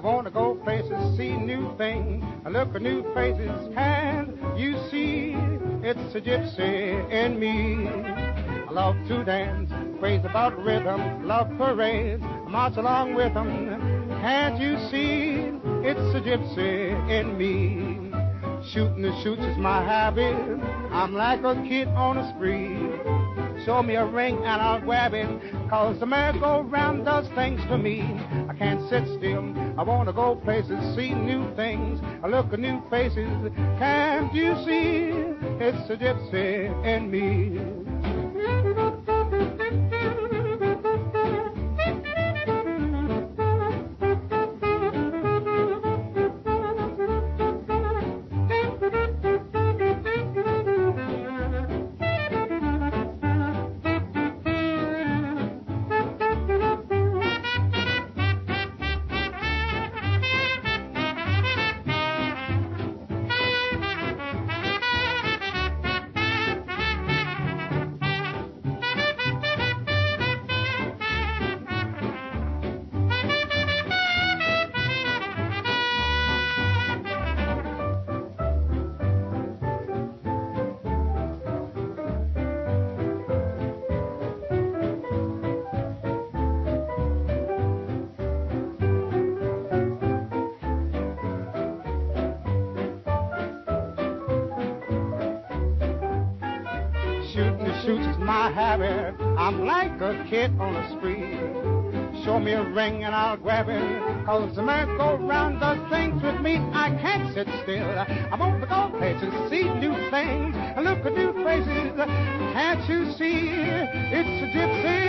want to go places, see new things, I look at new faces. Can you see it's a gypsy in me? I love to dance, crazy about rhythm, love parades, march along with them. Can't you see it's a gypsy in me? Shooting the chutes is my habit. I'm like a kid on a spree. Show me a ring and I'll grab it. Cause the merry-go-round does things to me. I can't sit still. I want to go places, see new things. I look at new faces. Can't you see? It's a gypsy in me. Shoots is my habit. I'm like a kid on a spree. Show me a ring and I'll grab it. Cause the merry-go-round does things with me. I can't sit still. I want to go places, see new things, look at new faces. Can't you see? It's a gypsy.